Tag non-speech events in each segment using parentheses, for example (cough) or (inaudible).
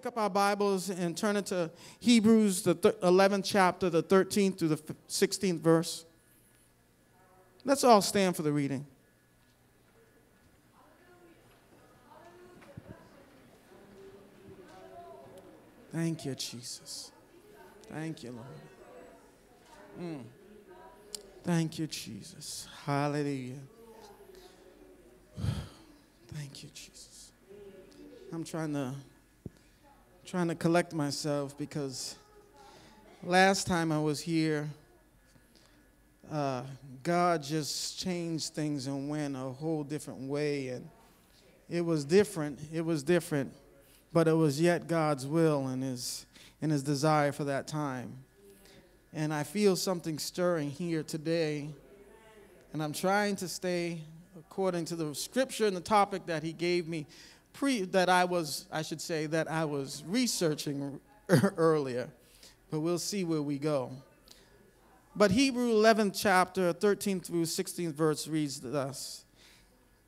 pick up our Bibles and turn it to Hebrews, the thir- 11th chapter, the 13th through the f- 16th verse? Let's all stand for the reading. Thank you, Jesus. Thank you, Lord. Mm. Thank you, Jesus. Hallelujah. (sighs) Thank you, Jesus. I'm trying to trying to collect myself because last time I was here, uh, God just changed things and went a whole different way, and it was different. It was different, but it was yet God's will and His and His desire for that time. And I feel something stirring here today, and I'm trying to stay according to the scripture and the topic that He gave me pre that I was I should say that I was researching (laughs) earlier, but we'll see where we go. But Hebrew 11th chapter 13 through 16th verse reads thus: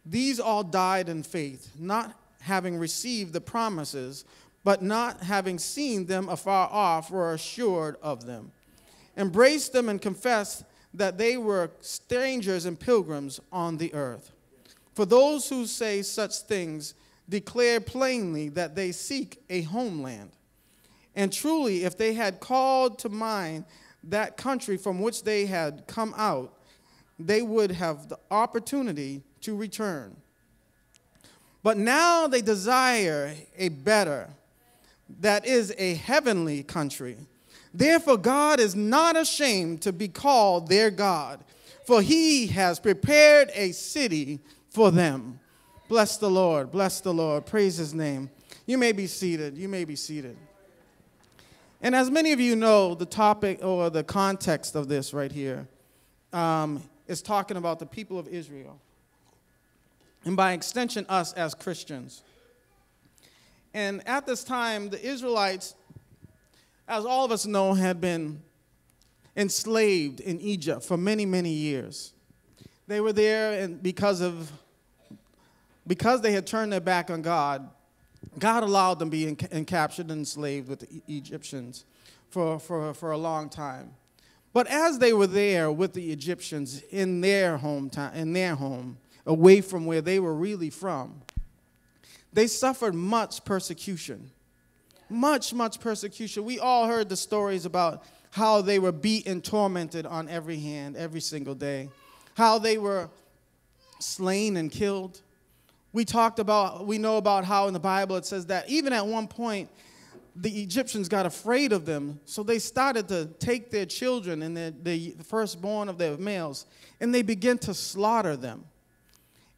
These all died in faith, not having received the promises, but not having seen them afar off, were assured of them, embraced them, and confessed that they were strangers and pilgrims on the earth. For those who say such things declare plainly that they seek a homeland. And truly, if they had called to mind that country from which they had come out, they would have the opportunity to return. But now they desire a better, that is a heavenly country. Therefore, God is not ashamed to be called their God, for he has prepared a city for them. Bless the Lord, bless the Lord, praise his name. You may be seated, you may be seated. And as many of you know, the topic or the context of this right here um, is talking about the people of Israel. And by extension, us as Christians. And at this time, the Israelites, as all of us know, had been enslaved in Egypt for many, many years. They were there and because of because they had turned their back on God, God allowed them to be captured and enslaved with the E- Egyptians for, for, for a long time. But as they were there with the Egyptians in their hometown, in their home, away from where they were really from, they suffered much persecution. Much, much persecution. We all heard the stories about how they were beat and tormented on every hand, every single day, how they were slain and killed. We talked about, we know about how in the Bible it says that even at one point, the Egyptians got afraid of them, so they started to take their children and the firstborn of their males, and they began to slaughter them.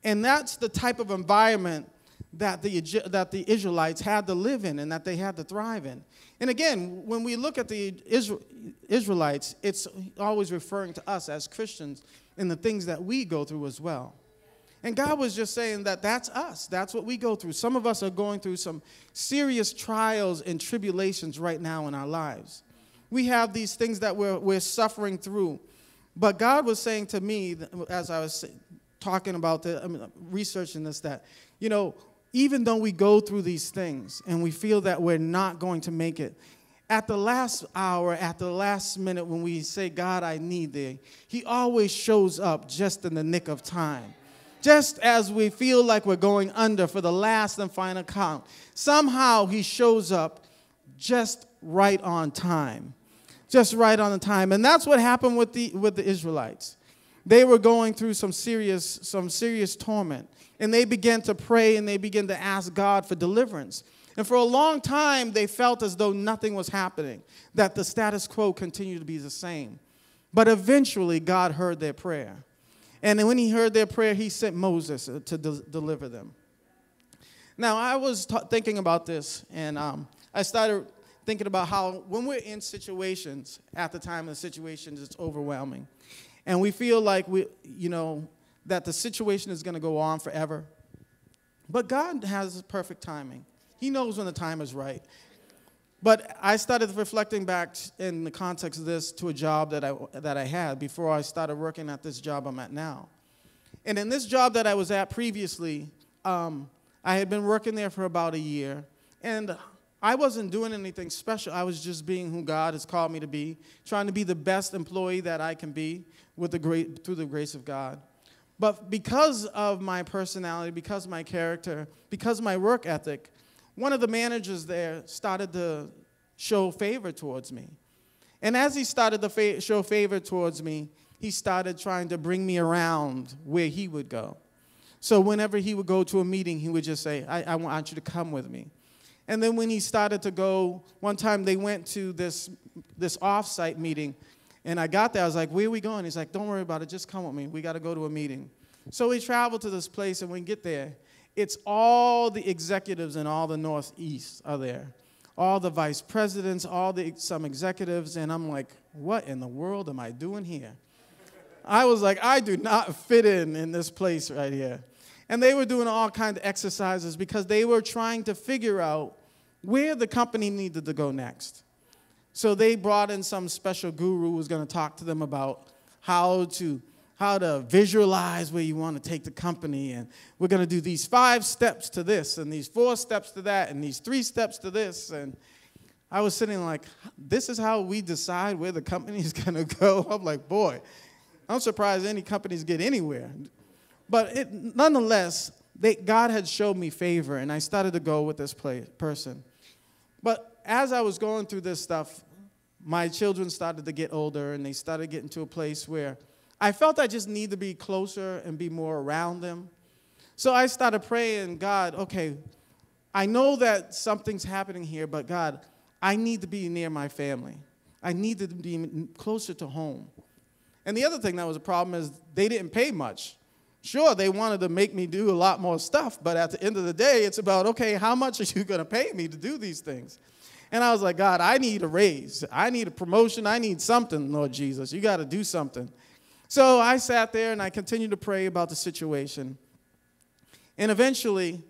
And that's the type of environment that the, that the Israelites had to live in and that they had to thrive in. And again, when we look at the Israelites, it's always referring to us as Christians and the things that we go through as well. And God was just saying that that's us. That's what we go through. Some of us are going through some serious trials and tribulations right now in our lives. We have these things that we're, we're suffering through. But God was saying to me, as I was talking about the, I mean, researching this, that, you know, even though we go through these things and we feel that we're not going to make it, at the last hour, at the last minute, when we say, God, I need thee, He always shows up just in the nick of time just as we feel like we're going under for the last and final count, somehow he shows up just right on time. Just right on the time. And that's what happened with the, with the Israelites. They were going through some serious, some serious torment. And they began to pray and they began to ask God for deliverance. And for a long time, they felt as though nothing was happening, that the status quo continued to be the same. But eventually, God heard their prayer. And when he heard their prayer, he sent Moses uh, to de- deliver them. Now, I was thinking about this, and um, I started thinking about how when we're in situations, at the time of the situations, it's overwhelming. And we feel like we, you know, that the situation is going to go on forever. But God has perfect timing. He knows when the time is right. But I started reflecting back in the context of this to a job that I, that I had before I started working at this job I'm at now. And in this job that I was at previously, um, I had been working there for about a year. And I wasn't doing anything special. I was just being who God has called me to be, trying to be the best employee that I can be with the great, through the grace of God. But because of my personality, because of my character, because of my work ethic, one of the managers there started to show favor towards me. And as he started to fa- show favor towards me, he started trying to bring me around where he would go. So whenever he would go to a meeting, he would just say, I, I want you to come with me. And then when he started to go, one time they went to this, this off-site meeting, and I got there, I was like, where are we going? He's like, don't worry about it, just come with me. We got to go to a meeting. So we traveled to this place, and we get there, it's all the executives in all the Northeast are there. All the vice presidents, all the some executives, and I'm like, what in the world am I doing here? I was like, I do not fit in in this place right here. And they were doing all kinds of exercises because they were trying to figure out where the company needed to go next. So they brought in some special guru who was going to talk to them about how to how to visualize where you want to take the company and we're going to do these five steps to this and these four steps to that and these three steps to this and i was sitting like this is how we decide where the company is (laughs) going to go? I'm like boy i'm surprised any companies get anywhere. But it, nonetheless they, god had showed me favor and i started to go with this play, person. But as i was going through this stuff my children started to get older and they started getting to a place where I felt I just need to be closer and be more around them. So I started praying, God, okay, I know that something's happening here, but God, I need to be near my family. I need to be closer to home. And the other thing that was a problem is they didn't pay much. Sure, they wanted to make me do a lot more stuff, but at the end of the day, it's about, okay, how much (laughs) are you going to pay me to do these things? And I was like, God, I need a raise. I need a promotion. I need something, Lord Jesus. You got to do something. So I sat there and I continued to pray about the situation. And eventually,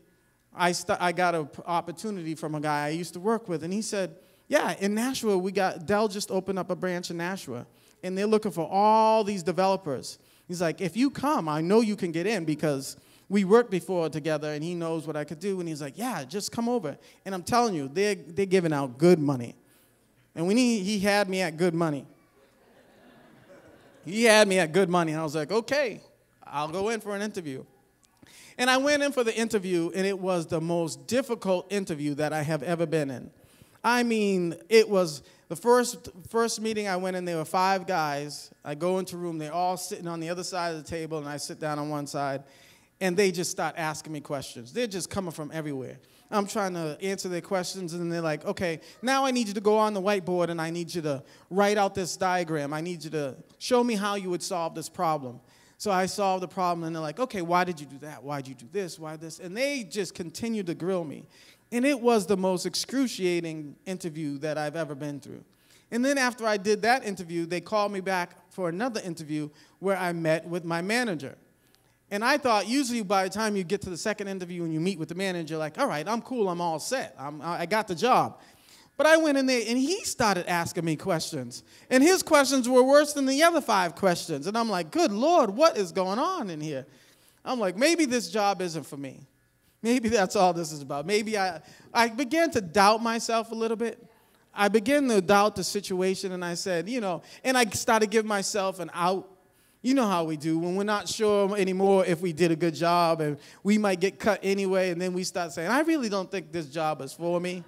I, st- I got an opportunity from a guy I used to work with, and he said, Yeah, in Nashua, we got, Dell just opened up a branch in Nashua, and they're looking for all these developers. He's like, If you come, I know you can get in because we worked before together, and he knows what I could do. And he's like, Yeah, just come over. And I'm telling you, they're, they're giving out good money. And when he, he had me at good money, he had me at good money. And I was like, okay, I'll go in for an interview. And I went in for the interview, and it was the most difficult interview that I have ever been in. I mean, it was the first, first meeting I went in, there were five guys. I go into a room, they're all sitting on the other side of the table, and I sit down on one side, and they just start asking me questions. They're just coming from everywhere. I'm trying to answer their questions, and they're like, okay, now I need you to go on the whiteboard and I need you to write out this diagram. I need you to show me how you would solve this problem. So I solved the problem, and they're like, okay, why did you do that? Why did you do this? Why this? And they just continued to grill me. And it was the most excruciating interview that I've ever been through. And then after I did that interview, they called me back for another interview where I met with my manager. And I thought usually by the time you get to the second interview and you meet with the manager, like, all right, I'm cool, I'm all set, I'm, I got the job. But I went in there and he started asking me questions. And his questions were worse than the other five questions. And I'm like, good Lord, what is going on in here? I'm like, maybe this job isn't for me. Maybe that's all this is about. Maybe I, I began to doubt myself a little bit. I began to doubt the situation and I said, you know, and I started giving myself an out you know how we do when we're not sure anymore if we did a good job and we might get cut anyway, and then we start saying, I really don't think this job is for me.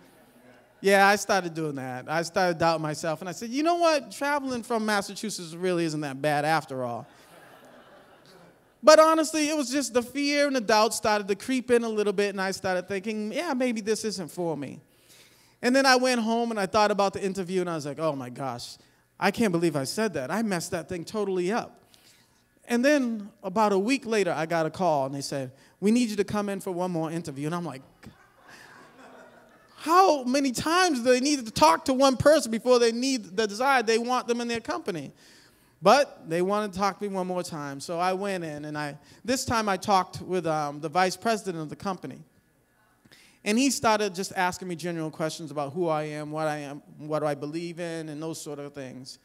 Yeah, I started doing that. I started doubting myself, and I said, you know what? Traveling from Massachusetts really isn't that bad after all. But honestly, it was just the fear and the doubt started to creep in a little bit, and I started thinking, yeah, maybe this isn't for me. And then I went home and I thought about the interview, and I was like, oh my gosh, I can't believe I said that. I messed that thing totally up. And then about a week later, I got a call and they said, We need you to come in for one more interview. And I'm like, How many times do they need to talk to one person before they need the desire they want them in their company? But they wanted to talk to me one more time. So I went in and I, this time I talked with um, the vice president of the company. And he started just asking me general questions about who I am, what I am, what do I believe in, and those sort of things.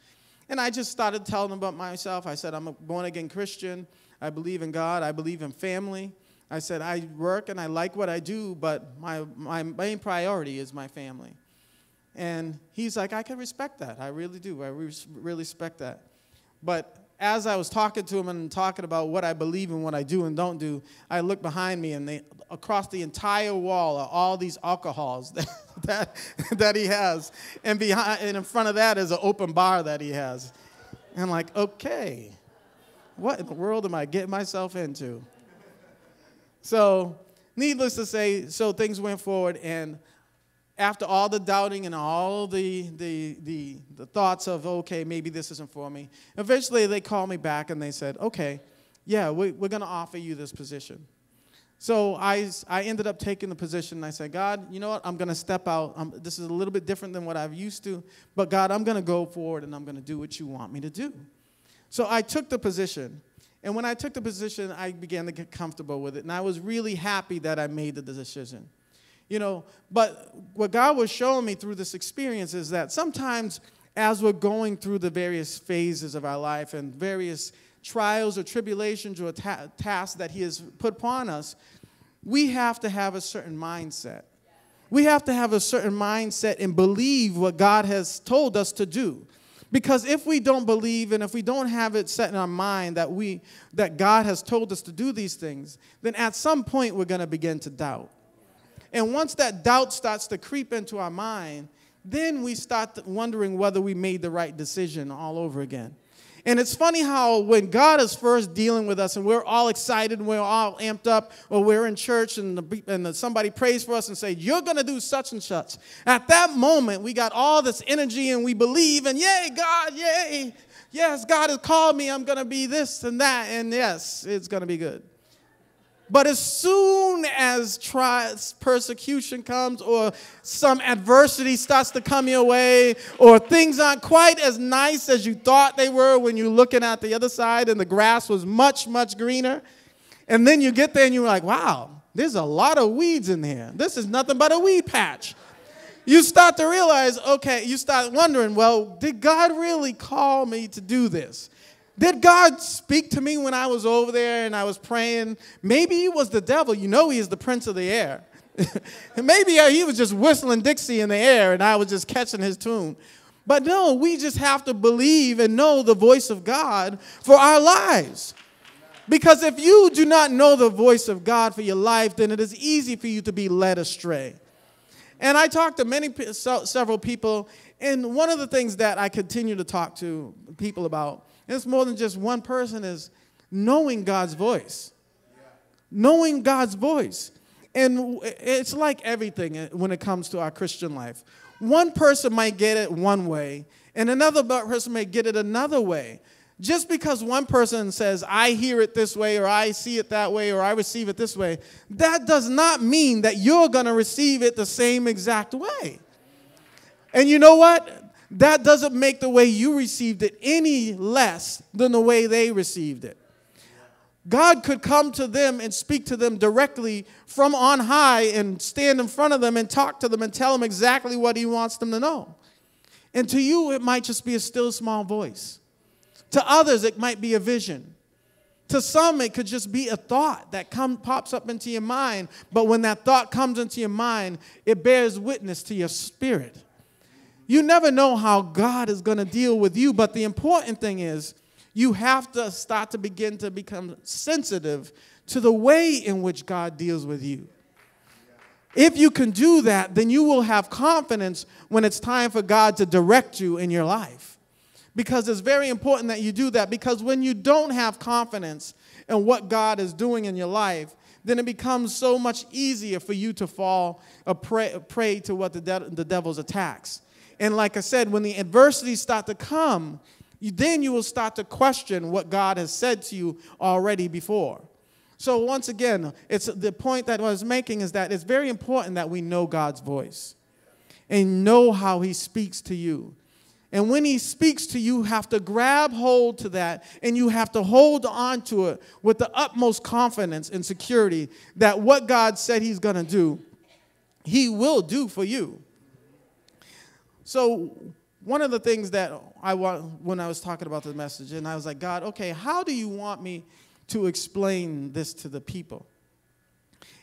And I just started telling them about myself. I said, I'm a born again Christian. I believe in God. I believe in family. I said, I work and I like what I do, but my, my main priority is my family. And he's like, I can respect that. I really do. I re- really respect that. But as I was talking to him and talking about what I believe and what I do and don't do, I looked behind me and they, across the entire wall are all these alcohols (laughs) that, that, that he has. And, behind, and in front of that is an open bar that he has. And I'm like, okay, what in the world am I getting myself into? So, needless to say, so things went forward and after all the doubting and all the, the, the, the, thoughts of, okay, maybe this isn't for me, eventually they called me back and they said, okay, yeah, we, we're going to offer you this position. So I, I ended up taking the position and I said, God, you know what? I'm going to step out. I'm, this is a little bit different than what I've used to, but God, I'm going to go forward and I'm going to do what you want me to do. So I took the position. And when I took the position, I began to get comfortable with it. And I was really happy that I made the decision. You know, but what God was showing me through this experience is that sometimes as we're going through the various phases of our life and various trials or tribulations or ta- tasks that He has put upon us, we have to have a certain mindset. We have to have a certain mindset and believe what God has told us to do. Because if we don't believe and if we don't have it set in our mind that we that God has told us to do these things, then at some point we're going to begin to doubt. And once that doubt starts to creep into our mind, then we start wondering whether we made the right decision all over again. And it's funny how when God is first dealing with us and we're all excited and we're all amped up, or we're in church and, the, and the, somebody prays for us and say, "You're going to do such and such." At that moment, we got all this energy and we believe, and yay, God, yay, yes, God has called me. I'm going to be this and that, and yes, it's going to be good. But as soon as persecution comes, or some adversity starts to come your way, or things aren't quite as nice as you thought they were when you're looking at the other side and the grass was much, much greener, and then you get there and you're like, wow, there's a lot of weeds in here. This is nothing but a weed patch. You start to realize, okay, you start wondering, well, did God really call me to do this? Did God speak to me when I was over there and I was praying? Maybe he was the devil. You know, he is the prince of the air. (laughs) Maybe uh, he was just whistling Dixie in the air and I was just catching his tune. But no, we just have to believe and know the voice of God for our lives. Because if you do not know the voice of God for your life, then it is easy for you to be led astray. And I talked to many several people, and one of the things that I continue to talk to people about it's more than just one person, is knowing God's voice. Knowing God's voice. And it's like everything eh, when it comes to our Christian life. One person might get it one way, and another person may get it another way. Just because one person says, I hear it this way, or I see it that way, or I receive it this way, that does not mean that you're going to receive it the same exact way. And you know what? That doesn't make the way you received it any less than the way they received it. God could come to them and speak to them directly from on high and stand in front of them and talk to them and tell them exactly what He wants them to know. And to you, it might just be a still small voice. To others, it might be a vision. To some, it could just be a thought that come, pops up into your mind. But when that thought comes into your mind, it bears witness to your spirit. You never know how God is going to deal with you, but the important thing is you have to start to begin to become sensitive to the way in which God deals with you. If you can do that, then you will have confidence when it's time for God to direct you in your life. Because it's very important that you do that. Because when you don't have confidence in what God is doing in your life, then it becomes so much easier for you to fall a prey, to what the, de- the devil's attacks. And like I said, when the adversities start to come, you, then you will start to question what God has said to you already before. So once again, it's the point that I was making is that it's very important that we know God's voice and know how he speaks to you. And when he speaks to you, you have to grab hold to that and you have to hold on to it with the utmost confidence and security that what God said he's going to do, he will do for you. So, one of the things that I want when I was talking about the message, and I was like, God, okay, how do you want me to explain this to the people?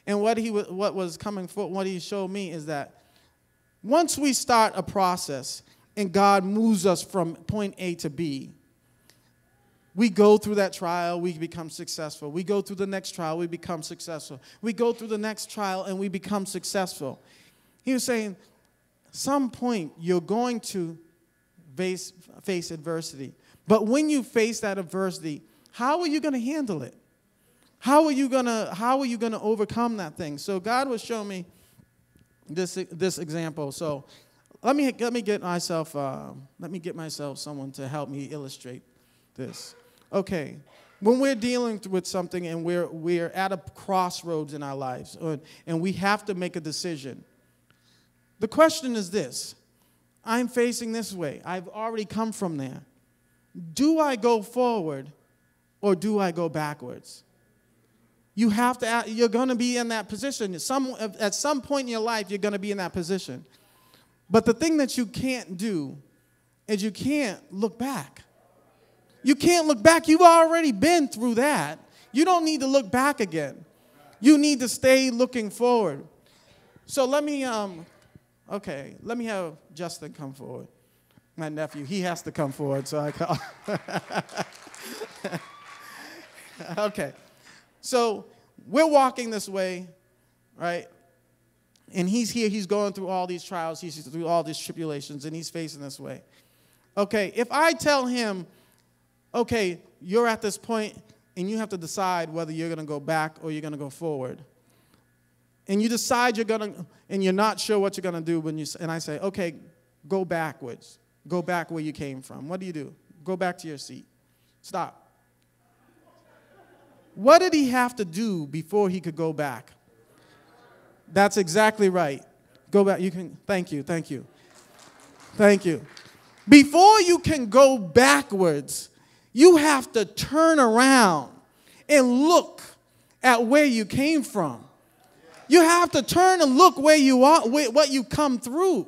And what he what was coming for, what he showed me is that once we start a process and God moves us from point A to B, we go through that trial, we become successful. We go through the next trial, we become successful. We go through the next trial and we become successful. He was saying, some point you're going to face, face adversity. But when you face that adversity, how are you going to handle it? How are you going to how are you going to overcome that thing? So God was showing me this this example. So let me let me get myself uh, let me get myself someone to help me illustrate this. Okay, when we're dealing with something and we're we're at a crossroads in our lives, or, and we have to make a decision. The question is this: I'm facing this way. I've already come from there. Do I go forward, or do I go backwards? You have to. You're going to be in that position. Some at some point in your life, you're going to be in that position. But the thing that you can't do is you can't look back. You can't look back. You've already been through that. You don't need to look back again. You need to stay looking forward. So let me, um, okay, let me have Justin come forward. My nephew, he has to come forward, so I call. (laughs) okay, so we're walking this way, right? And he's here, he's going through all these trials, he's through all these tribulations, and he's facing this way. Okay, if I tell him, okay, you're at this point and you have to decide whether you're going to go back or you're going to go forward. And you decide you're going to, and you're not sure what you're going to do when you, and I say, okay, go backwards. Go back where you came from. What do you do? Go back to your seat. Stop. What did he have to do before he could go back? That's exactly right. Go back. You can, thank you, thank you. Thank you. Before you can go backwards, you have to turn around and look at where you came from. You have to turn and look where you are, what you come through.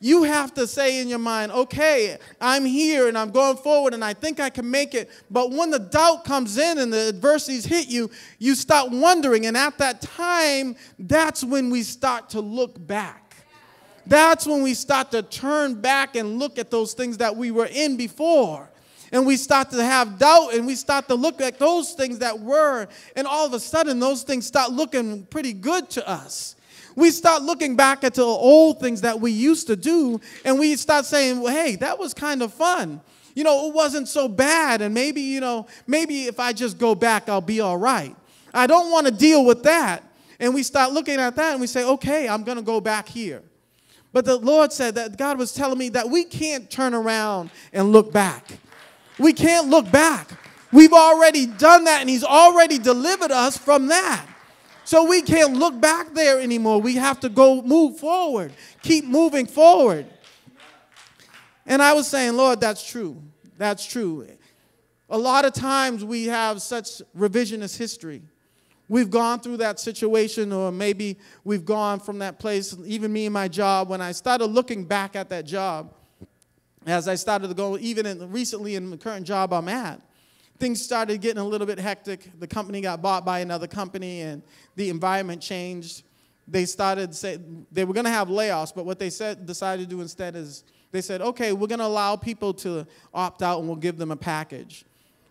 You have to say in your mind, okay, I'm here and I'm going forward and I think I can make it. But when the doubt comes in and the adversities hit you, you start wondering. And at that time, that's when we start to look back. That's when we start to turn back and look at those things that we were in before. And we start to have doubt and we start to look at those things that were. And all of a sudden, those things start looking pretty good to us we start looking back at the old things that we used to do and we start saying, well, hey, that was kind of fun. You know, it wasn't so bad. And maybe, you know, maybe if I just go back, I'll be all right. I don't want to deal with that. And we start looking at that and we say, okay, I'm going to go back here. But the Lord said that God was telling me that we can't turn around and look back. We can't look back. We've already done that and He's already delivered us from that. So we can't look back there anymore. We have to go move forward, keep moving forward. And I was saying, Lord, that's true. That's true. A lot of times we have such revisionist history. We've gone through that situation, or maybe we've gone from that place, even me and my job, when I started looking back at that job, as I started to go, even in, recently in the current job I'm at, things started getting a little bit hectic. The company got bought by another company, and the environment changed. They started say they were going to have layoffs, but what they said decided to do instead is they said, "Okay, we're going to allow people to opt out, and we'll give them a package."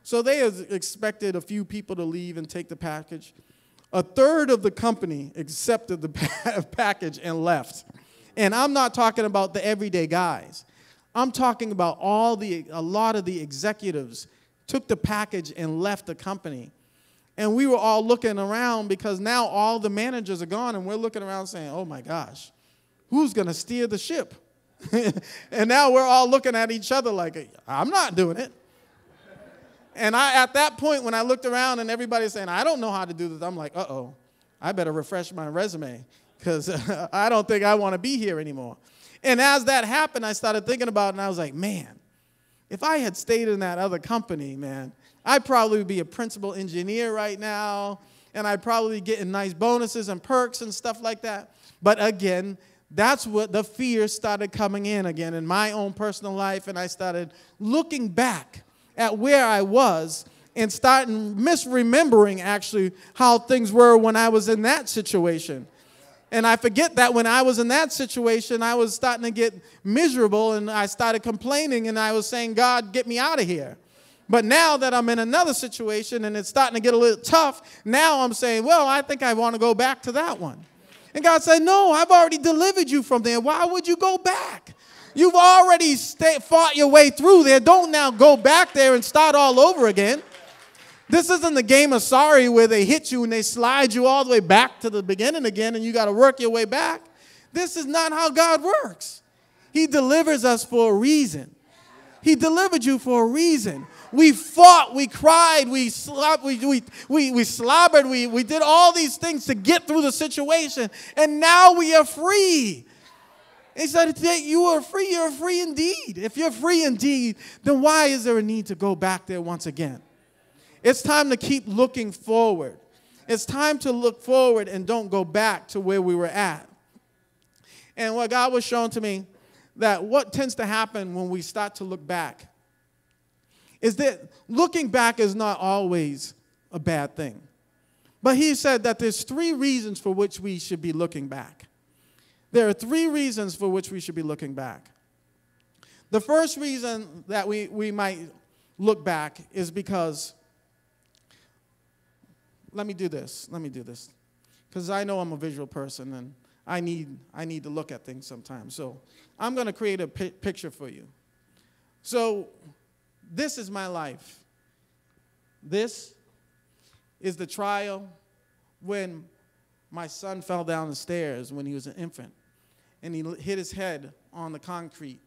So they expected a few people to leave and take the package. A third of the company accepted the (laughs) package and left. And I'm not talking about the everyday guys. I'm talking about all the a lot of the executives took the package and left the company. And we were all looking around because now all the managers are gone, and we're looking around saying, oh my gosh, who's going to steer the ship? (laughs) and now we're all looking at each other like, I'm not doing it. And I, at that point, when I looked around and everybody's saying, I don't know how to do this, I'm like, uh oh, I better refresh my resume because (laughs) I don't think I want to be here anymore. And as that happened, I started thinking about it and I was like, man, if I had stayed in that other company, man, I'd probably be a principal engineer right now and I'd probably getting nice bonuses and perks and stuff like that. But again, that's what the fear started coming in again in my own personal life. And I started looking back at where I was and starting misremembering actually how things were when I was in that situation. And I forget that when I was in that situation, I was starting to get miserable and I started complaining and I was saying, God, get me out of here. But now that I'm in another situation and it's starting to get a little tough, now I'm saying, well, I think I want to go back to that one. And God said, no, I've already delivered you from there. Why would you go back? You've already stay, fought your way through there. Don't now go back there and start all over again. This isn't the game of sorry where they hit you and they slide you all the way back to the beginning again and you got to work your way back. This is not how God works. He delivers us for a reason. He delivered you for a reason. We fought, we cried, we, slob, we, we, we, we slobbered, we, we did all these things to get through the situation, and now we are free. He said, You are free, you're free indeed. If you're free indeed, then why is there a need to go back there once again? It's time to keep looking forward. It's time to look forward and don't go back to where we were at. And what God was showing to me that what tends to happen when we start to look back is that looking back is not always a bad thing. But he said that there's three reasons for which we should be looking back. There are three reasons for which we should be looking back. The first reason that we, we might look back is because, let me do this, let me do this. Because I know I'm a visual person and I need, I need to look at things sometimes. So I'm going to create a pi- picture for you. So this is my life. This is the trial when my son fell down the stairs when he was an infant and he hit his head on the concrete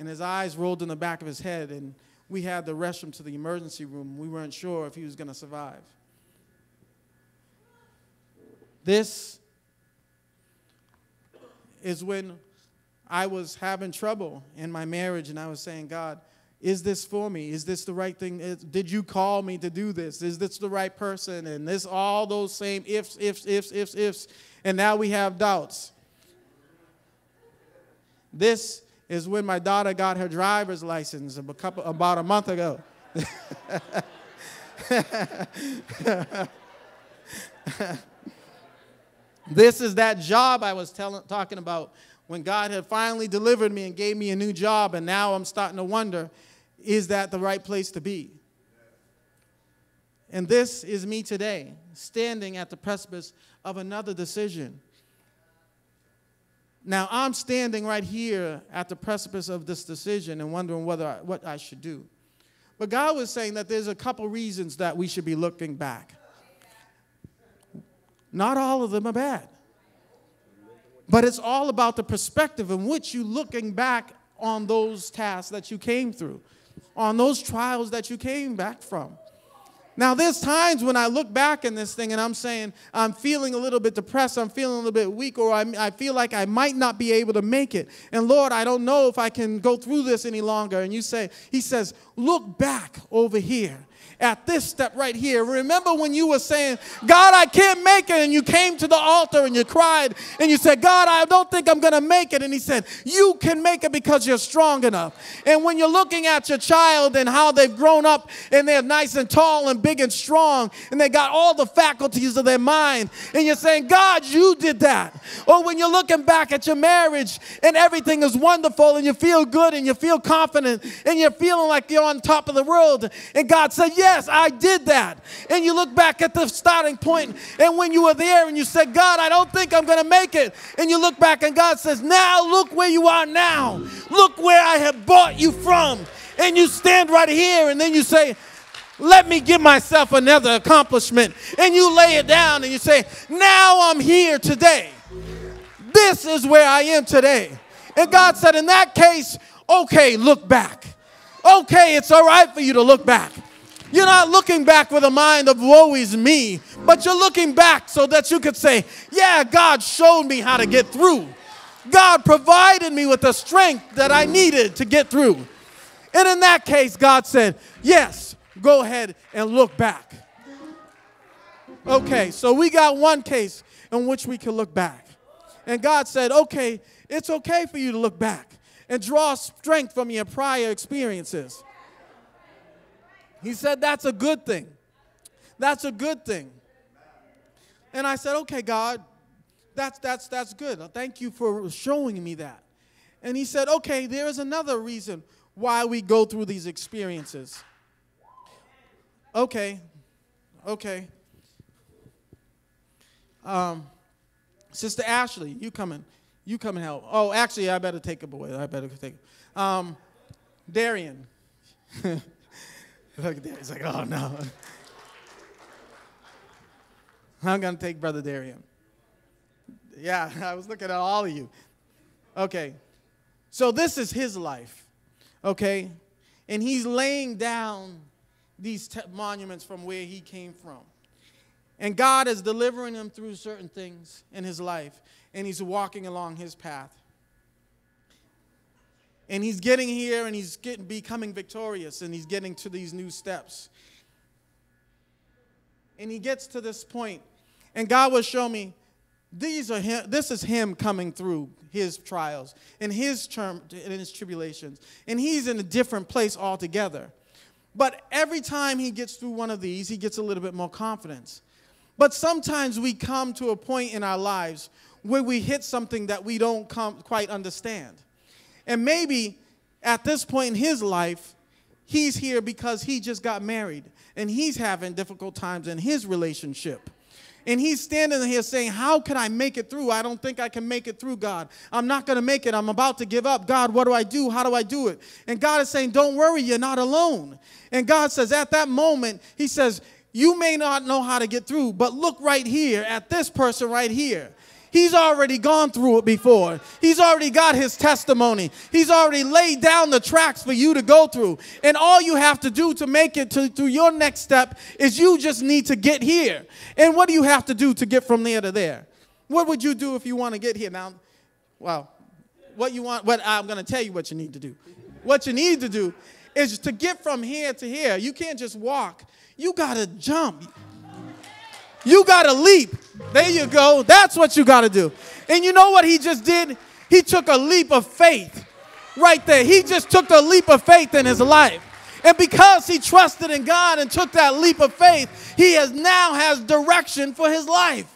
and his eyes rolled in the back of his head and we had to rush him to the emergency room we weren't sure if he was going to survive this is when i was having trouble in my marriage and i was saying god is this for me? Is this the right thing? Did you call me to do this? Is this the right person? And this all those same ifs ifs ifs ifs ifs. And now we have doubts. This is when my daughter got her driver's license a couple, about a month ago. (laughs) this is that job I was telling, talking about when God had finally delivered me and gave me a new job, and now I'm starting to wonder is that the right place to be? And this is me today, standing at the precipice of another decision. Now I'm standing right here at the precipice of this decision and wondering whether I, what I should do. But God was saying that there's a couple reasons that we should be looking back. Not all of them are bad. But it's all about the perspective in which you're looking back on those tasks that you came through, on those trials that you came back from. Now, there's times when I look back in this thing and I'm saying, I'm feeling a little bit depressed, I'm feeling a little bit weak, or I, I feel like I might not be able to make it. And Lord, I don't know if I can go through this any longer. And you say, He says, look back over here at this step right here. Remember when you were saying, God, I can't make it, and you came to the altar and you cried and you said, God, I don't think I'm going to make it. And He said, You can make it because you're strong enough. And when you're looking at your child and how they've grown up and they're nice and tall and big and strong and they got all the faculties of their mind, and you're saying, God, you did that. Or when you're looking back at your marriage and everything is wonderful and you feel good and you feel confident and you're feeling like you're on top of the world, and God said, yes, I did that. And you look back at the starting point, and when you were there and you said, God, I don't think I'm going to make it. And you look back, and God says, Now look where you are now. Look where I have brought you from. And you stand right here, and then you say, let me give myself another accomplishment. And you lay it down and you say, Now I'm here today. This is where I am today. And God said, in that case, okay, look back. Okay, it's all right for you to look back. You're not looking back with a mind of woe is me, but you're looking back so that you could say, Yeah, God showed me how to get through. God provided me with the strength that I needed to get through. And in that case, God said, Yes, go ahead and look back. Okay, so we got one case in which we can look back. And God said, Okay, it's okay for you to look back and draw strength from your prior experiences. He said, That's a good thing. That's a good thing. And I said, Okay, God, that's, that's, that's good. Thank you for showing me that. And he said, Okay, there is another reason why we go through these experiences. Okay, okay. Um, Sister Ashley, you coming? You come and help. Oh, actually, I better take a boy. I better take. It. Um, Darian. (laughs) Look at that. He's like, oh no. (laughs) I'm going to take Brother Darian. Yeah, (laughs) I was looking at all of you. Okay. So this is his life. Okay. And he's laying down these monuments from where he came from. And God is delivering him through certain things in his life. And he's walking along his path. And he's getting here and he's getting, becoming victorious and he's getting to these new steps. And he gets to this point, and God will show me these are him, this is him coming through his trials and his term and his tribulations. And he's in a different place altogether. But every time he gets through one of these, he gets a little bit more confidence. But sometimes we come to a point in our lives where we hit something that we don't quite understand. And maybe at this point in his life, he's here because he just got married and he's having difficult times in his relationship. And he's standing here saying, How can I make it through? I don't think I can make it through, God. I'm not going to make it. I'm about to give up. God, what do I do? How do I do it? And God is saying, Don't worry, you're not alone. And God says, At that moment, He says, You may not know how to get through, but look right here at this person right here. He's already gone through it before. He's already got his testimony. He's already laid down the tracks for you to go through. And all you have to do to make it to, to your next step is you just need to get here. And what do you have to do to get from there to there? What would you do if you want to get here? Now, well, what you want, what I'm going to tell you what you need to do. What you need to do is to get from here to here. You can't just walk. You got to jump. You got to leap. There you go. That's what you got to do. And you know what he just did? He took a leap of faith right there. He just took a leap of faith in his life. And because he trusted in God and took that leap of faith, he has now has direction for his life.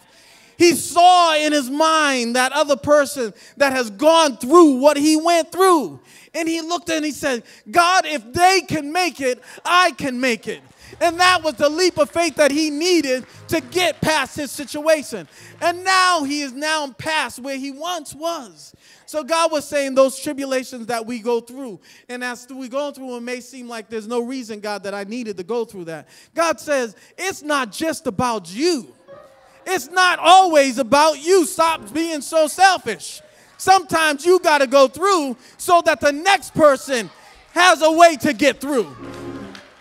He saw in his mind that other person that has gone through what he went through. And he looked and he said, God, if they can make it, I can make it. And that was the leap of faith that he needed to get past his situation. And now he is now past where he once was. So God was saying those tribulations that we go through, and as we go through, it may seem like there's no reason, God, that I needed to go through that. God says it's not just about you. It's not always about you. Stop being so selfish. Sometimes you got to go through so that the next person has a way to get through.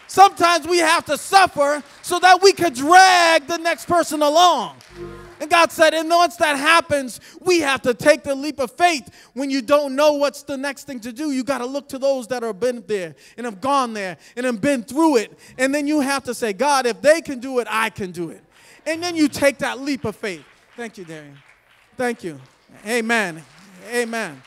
Sometimes we have to suffer so that we could drag the next person along. And God said, and once that happens, we have to take the leap of faith. When you don't know what's the next thing to do, you got to look to those that have been there and have gone there and have been through it. And then you have to say, God, if they can do it, I can do it. And then you take that leap of faith. Thank you, Darian. Thank you. Amen. Amen.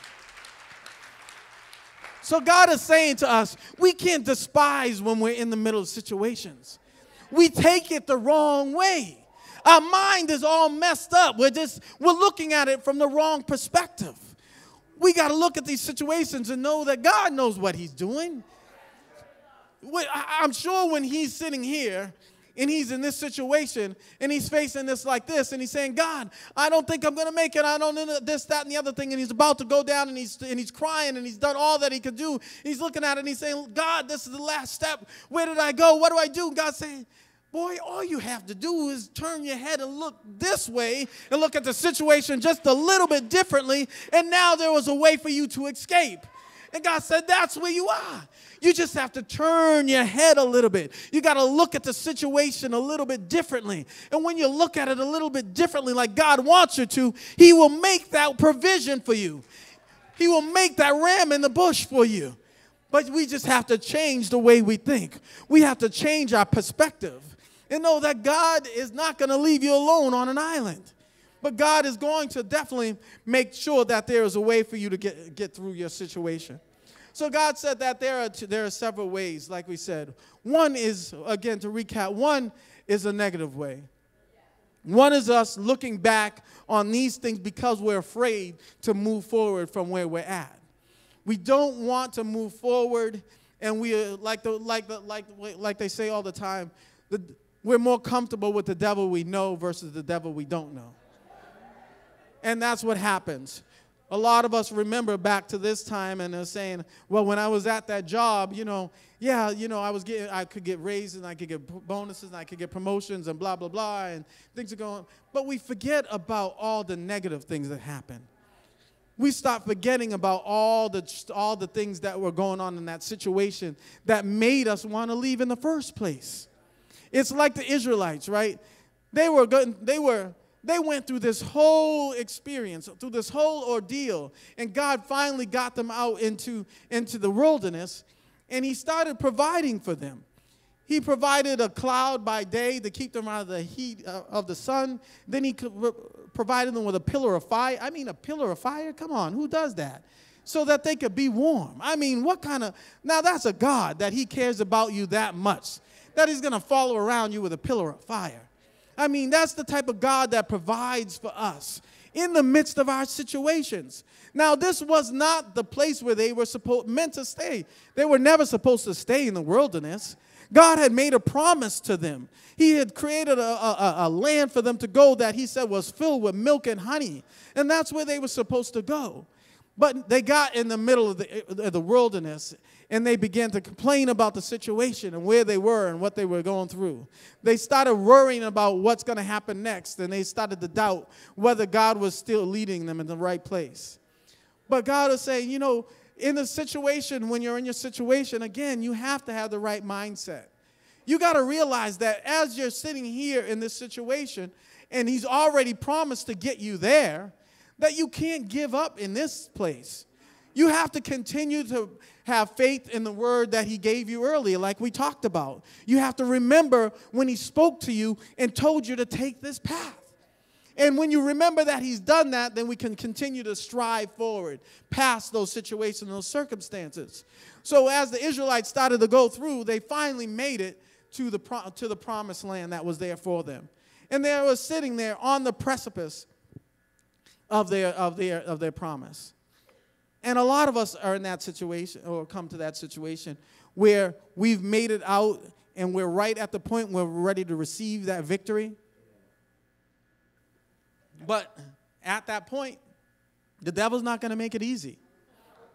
So God is saying to us, we can't despise when we're in the middle of situations. We take it the wrong way. Our mind is all messed up. We're just we're looking at it from the wrong perspective. We got to look at these situations and know that God knows what he's doing. I'm sure when he's sitting here and he's in this situation and he's facing this like this and he's saying god i don't think i'm going to make it. I don't know this that and the other thing. And he's about to go down and he's and he's crying and he's done all that he could do. He's looking at it and he's saying god this is the last step. Where did i go? What do i do? God's saying Boy, all you have to do is turn your head and look this way and look at the situation just a little bit differently, and now there was a way for you to escape. And God said, That's where you are. You just have to turn your head a little bit. You got to look at the situation a little bit differently. And when you look at it a little bit differently, like God wants you to, He will make that provision for you. He will make that ram in the bush for you. But we just have to change the way we think. We have to change our perspective and know that God is not going to leave you alone on an island. But God is going to definitely make sure that there is a way for you to get, get through your situation. So God said that there are, there are several ways, like we said. One is, again, to recap, one is a negative way. One is us looking back on these things because we're afraid to move forward from where we're at. We don't want to move forward, and we are like the like the like like they say all the time. The, we're more comfortable with the devil we know versus the devil we don't know. And that's what happens. A lot of us remember back to this time and they're saying, well, when I was at that job, you know, yeah, you know, I was getting, I could get raises and I could get bonuses and I could get promotions and blah, blah, blah, and things are going, but we forget about all the negative things that happen. We stop forgetting about all the, all the things that were going on in that situation that made us want to leave in the first place. It's like the Israelites, right? They were good, they were they went through this whole experience, through this whole ordeal, and God finally got them out into, into the wilderness, and He started providing for them. He provided a cloud by day to keep them out of the heat uh, of the sun. Then He provided them with a pillar of fire. I mean, a pillar of fire? Come on, who does that? So that they could be warm. I mean, what kind of. Now, that's a God that He cares about you that much, that He's going to follow around you with a pillar of fire. I mean, that's the type of God that provides for us in the midst of our situations. Now, this was not the place where they were supposed meant to stay. They were never supposed to stay in the wilderness. God had made a promise to them. He had created a, a, a, land for them to go that he said was filled with milk and honey. And that's where they were supposed to go. But they got in the middle of the, of the wilderness and they began to complain about the situation and where they were and what they were going through. They started worrying about what's going to happen next, and they started to doubt whether God was still leading them in the right place. But God was saying, you know, in the situation, when you're in your situation, again, you have to have the right mindset. You got to realize that as you're sitting here in this situation, and He's already promised to get you there, that you can't give up in this place. You have to continue to have faith in the word that he gave you earlier, like we talked about. You have to remember when he spoke to you and told you to take this path. And when you remember that he's done that, then we can continue to strive forward past those situations, and those circumstances. So as the Israelites started to go through, they finally made it to the, to the promised land that was there for them. And they were sitting there on the precipice of their, of their, of their promise. And a lot of us are in that situation or come to that situation where we've made it out and we're right at the point where we're ready to receive that victory. But at that point, the devil's not going to make it easy.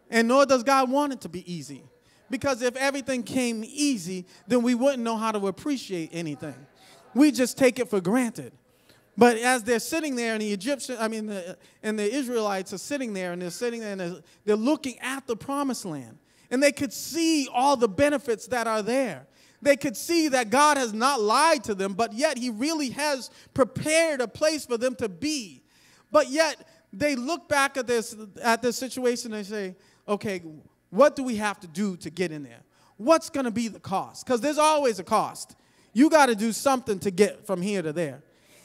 And nor does God want it to be easy. Because if everything came easy, then we wouldn't know how to appreciate anything. We just take it for granted. But as they're sitting there, and the Egyptian, I mean, the, and the Israelites are sitting there, and they're sitting there, and they're, they're looking at the promised land, and they could see all the benefits that are there. They could see that God has not lied to them, but yet He really has prepared a place for them to be. But yet they look back at this at this situation and say, "Okay, what do we have to do to get in there? What's going to be the cost? Because there's always a cost. You got to do something to get from here to there."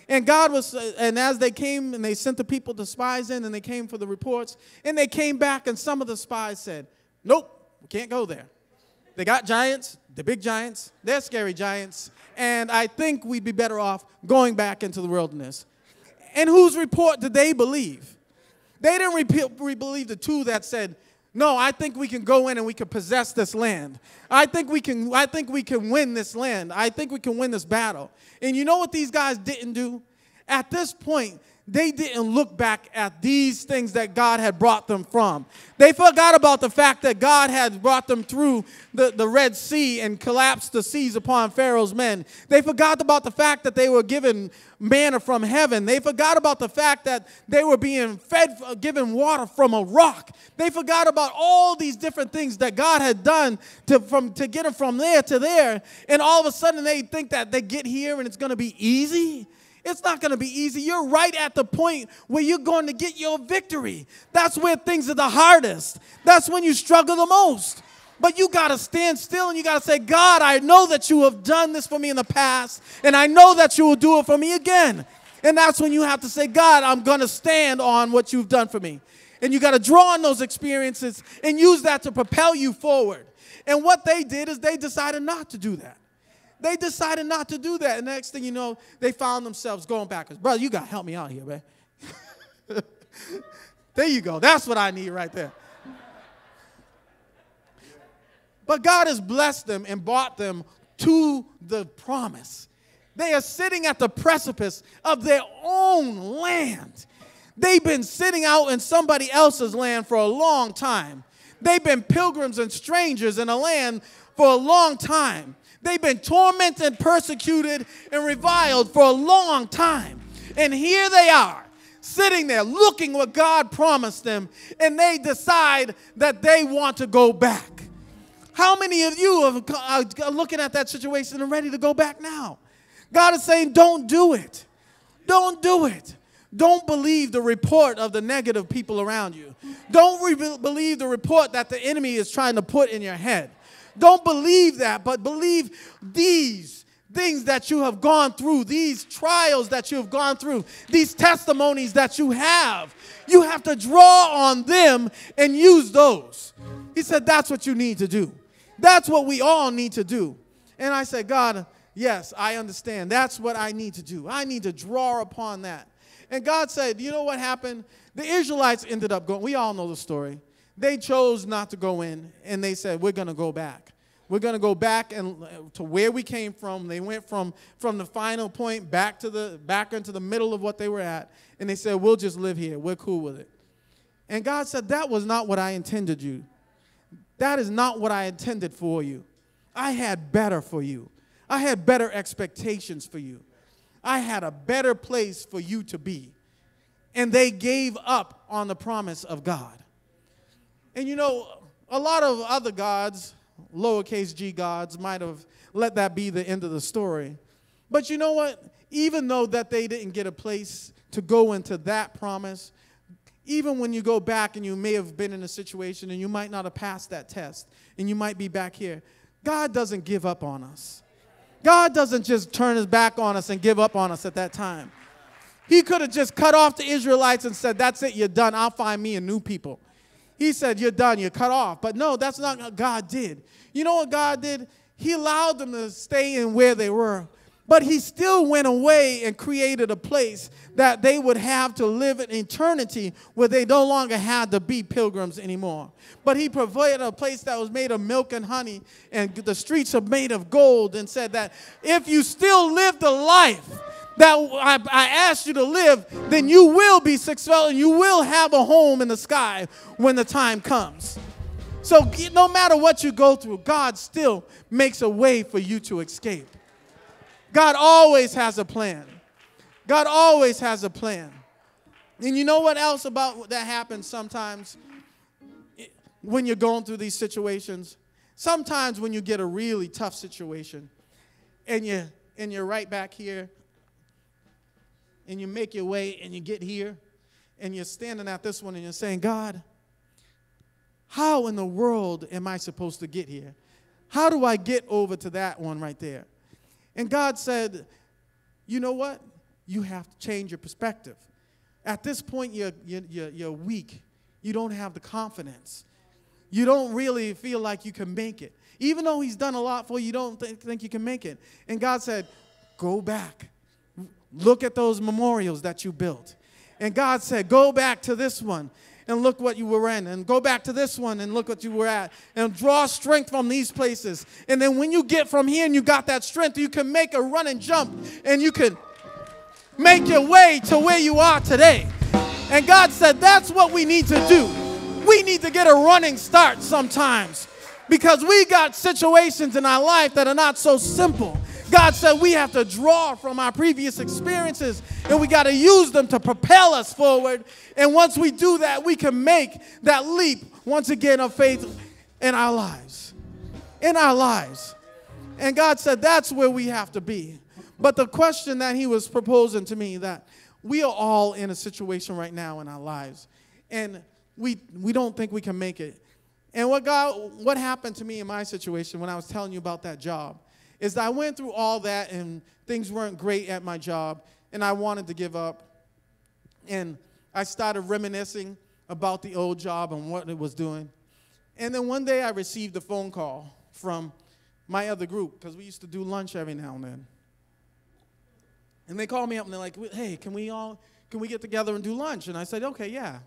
And God was, uh, and as they came and they sent the people, the spies in, and they came for the reports, and they came back, and some of the spies said, Nope, we can't go there. They got giants, the big giants, they're scary giants, and I think we'd be better off going back into the wilderness. And whose report did they believe? They didn't re- believe the two that said, no, I think we can go in and we can possess this land. I think we can I think we can win this land. I think we can win this battle. And you know what these guys didn't do? At this point, they didn't look back at these things that God had brought them from. They forgot about the fact that God had brought them through the, the Red Sea and collapsed the seas upon Pharaoh's men. They forgot about the fact that they were given manna from heaven. They forgot about the fact that they were being fed, given water from a rock. They forgot about all these different things that God had done to, from, to get them from there to there. And all of a sudden they think that they get here and it's going to be easy. It's not going to be easy. You're right at the point where you're going to get your victory. That's where things are the hardest. That's when you struggle the most. But you got to stand still and you got to say, God, I know that you have done this for me in the past, and I know that you will do it for me again. And that's when you have to say, God, I'm going to stand on what you've done for me. And you got to draw on those experiences and use that to propel you forward. And what they did is they decided not to do that. They decided not to do that. And next thing you know, they found themselves going backwards. Brother, you got to help me out here, man. (laughs) there you go. That's what I need right there. But God has blessed them and brought them to the promise. They are sitting at the precipice of their own land. They've been sitting out in somebody else's land for a long time. They've been pilgrims and strangers in a land for a long time. They've been tormented, persecuted, and reviled for a long time. And here they are, sitting there looking what God promised them, and they decide that they want to go back. How many of you are looking at that situation and ready to go back now? God is saying, don't do it. Don't do it. Don't believe the report of the negative people around you. Don't believe the report that the enemy is trying to put in your head. Don't believe that, but believe these things that you have gone through, these trials that you have gone through, these testimonies that you have. You have to draw on them and use those. He said, That's what you need to do. That's what we all need to do. And I said, God, yes, I understand. That's what I need to do. I need to draw upon that. And God said, You know what happened? The Israelites ended up going, we all know the story. They chose not to go in, and they said, We're going to go back. We're going to go back and uh, to where we came from. They went from, from the final point back to the back into the middle of what they were at, and they said, "We'll just live here. We're cool with it." And God said, "That was not what I intended you. That is not what I intended for you. I had better for you. I had better expectations for you. I had a better place for you to be." And they gave up on the promise of God. And you know, a lot of other gods, lowercase g gods, might have let that be the end of the story. But you know what? Even though that they didn't get a place to go into that promise, even when you go back and you may have been in a situation and you might not have passed that test and you might be back here, God doesn't give up on us. God doesn't just turn his back on us and give up on us at that time. He could have just cut off the Israelites and said, That's it, you're done. I'll find me a new people. He said, You're done, you're cut off. But no, that's not what God did. You know what God did? He allowed them to stay in where they were. But he still went away and created a place that they would have to live in eternity where they no longer had to be pilgrims anymore. But he provided a place that was made of milk and honey, and the streets are made of gold, and said that if you still live the life that I, I asked you to live, then you will be successful and you will have a home in the sky when the time comes. So, no matter what you go through, God still makes a way for you to escape. God always has a plan. God always has a plan. And you know what else about that happens sometimes when you're going through these situations? Sometimes when you get a really tough situation and you and you're right back here and you make your way and you get here and you're standing at this one and you're saying, God, how in the world am I supposed to get here? How do I get over to that one right there? And God said, You know what? You have to change your perspective. At this point, you're, you're, you're weak. You don't have the confidence. You don't really feel like you can make it. Even though He's done a lot for you, you don't th- think you can make it. And God said, Go back. Look at those memorials that you built. And God said, Go back to this one and look what you were in. And go back to this one and look what you were at. And draw strength from these places. And then when you get from here and you got that strength, you can make a run and jump and you can make your way to where you are today. And God said, that's what we need to do. We need to get a running start sometimes because we got situations in our life that are not so simple. God said we have to draw from our previous experiences and we got to use them to propel us forward. And once we do that, we can make that leap once again of faith in our lives. In our lives. And God said that's where we have to be. But the question that He was proposing to me that we are all in a situation right now in our lives, and we we don't think we can make it. And what God, what happened to me in my situation when I was telling you about that job, is that I went through all that and things weren't great at my job, and I wanted to give up. And I started reminiscing about the old job and what it was doing. And then one day I received a phone call from my other group because we used to do lunch every now and then. And they called me up and they're like, "Hey, can we all can we get together and do lunch?" And I said, "Okay, yeah."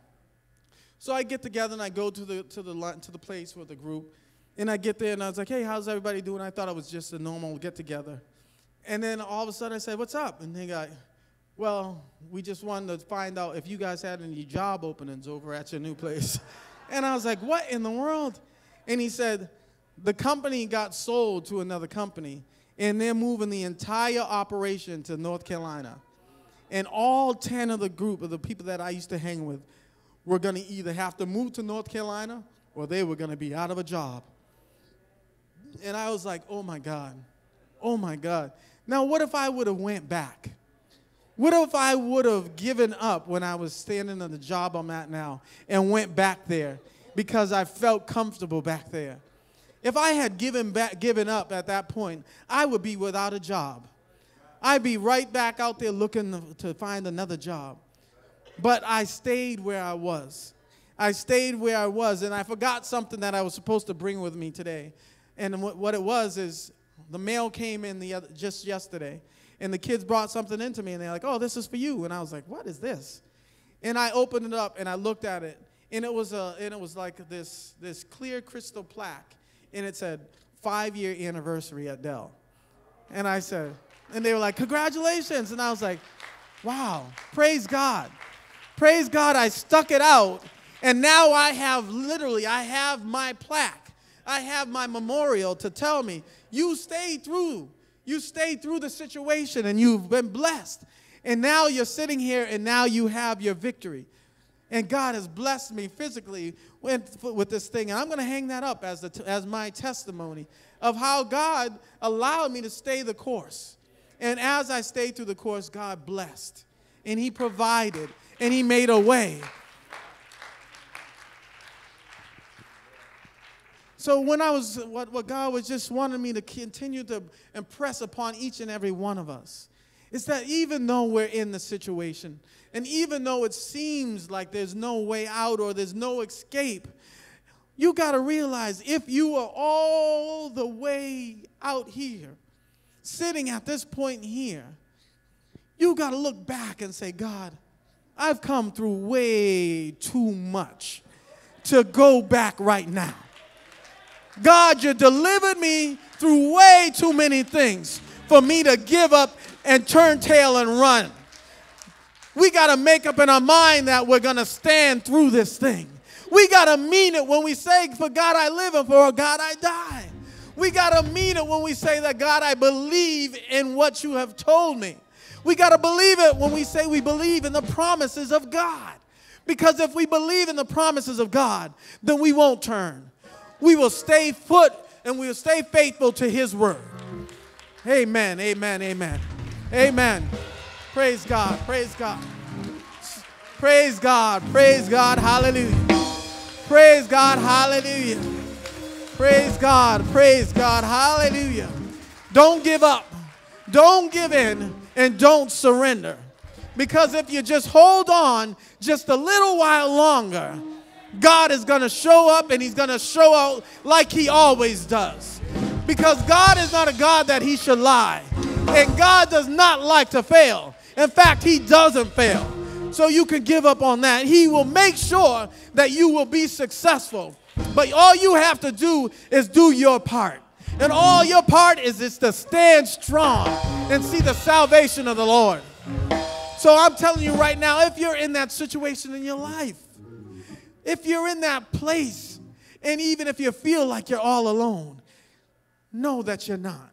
So I get together and I go to the to the to the place with the group, and I get there and I was like, "Hey, how's everybody doing?" I thought it was just a normal get together, and then all of a sudden I said, "What's up?" And they got, "Well, we just wanted to find out if you guys had any job openings over at your new place," (laughs) and I was like, "What in the world?" And he said, "The company got sold to another company." and they're moving the entire operation to North Carolina. And all 10 of the group of the people that I used to hang with were going to either have to move to North Carolina or they were going to be out of a job. And I was like, oh my God, oh my God. Now, what if I would have went back? What if I would have given up when I was standing on the job I'm at now and went back there because I felt comfortable back there? If I had given, back, given up at that point, I would be without a job. I'd be right back out there looking to find another job. But I stayed where I was. I stayed where I was, and I forgot something that I was supposed to bring with me today. And what it was is the mail came in the other, just yesterday, and the kids brought something into me, and they're like, "Oh, this is for you." And I was like, "What is this?" And I opened it up and I looked at it, and it was a, and it was like this this clear crystal plaque, and it said five year anniversary at Dell. And I said, and they were like, congratulations. And I was like, wow, praise God. Praise God, I stuck it out. And now I have literally, I have my plaque. I have my memorial to tell me, you stayed through. You stayed through the situation and you've been blessed. And now you're sitting here and now you have your victory. And God has blessed me physically with, with this thing. And I'm going to hang that up as, the, as my testimony of how God allowed me to stay the course. And as I stayed through the course, God blessed. And He provided. And He made a way. So when I was, what, what God was just wanting me to continue to impress upon each and every one of us is that even though we're in the situation, and even though it seems like there's no way out or there's no escape, you got to realize if you are all the way out here, sitting at this point here, you got to look back and say, God, I've come through way too much to go back right now. God, you delivered me through way too many things for me to give up and turn tail and run. We got to make up in our mind that we're going to stand through this thing. We got to mean it when we say, For God I live and for God I die. We got to mean it when we say that, God, I believe in what you have told me. We got to believe it when we say we believe in the promises of God. Because if we believe in the promises of God, then we won't turn. We will stay put and we will stay faithful to His word. Amen, amen, amen. Amen. Praise God. Praise God. Praise God. Praise God. Hallelujah. Praise God. Hallelujah. Praise God. Praise God. Hallelujah. Don't give up. Don't give in and don't surrender. Because if you just hold on just a little while longer, God is going to show up and He's going to show out like He always does. Because God is not a God that He should lie. And God does not like to fail. In fact, He doesn't fail. So you can give up on that. He will make sure that you will be successful. But all you have to do is do your part. And all your part is, is to stand strong and see the salvation of the Lord. So I'm telling you right now, if you're in that situation in your life, if you're in that place, and even if you feel like you're all alone, know that you're not.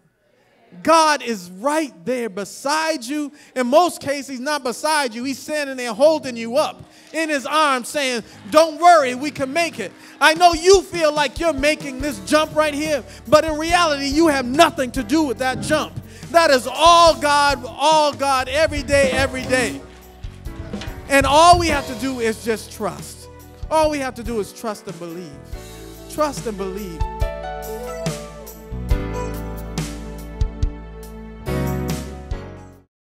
God is right there beside you. In most cases, He's not beside you, He's standing there holding you up in His arms, saying, Don't worry, we can make it. I know you feel like you're making this jump right here, but in reality, you have nothing to do with that jump. That is all God, all God, every day, every day. And all we have to do is just trust. All we have to do is trust and believe. Trust and believe.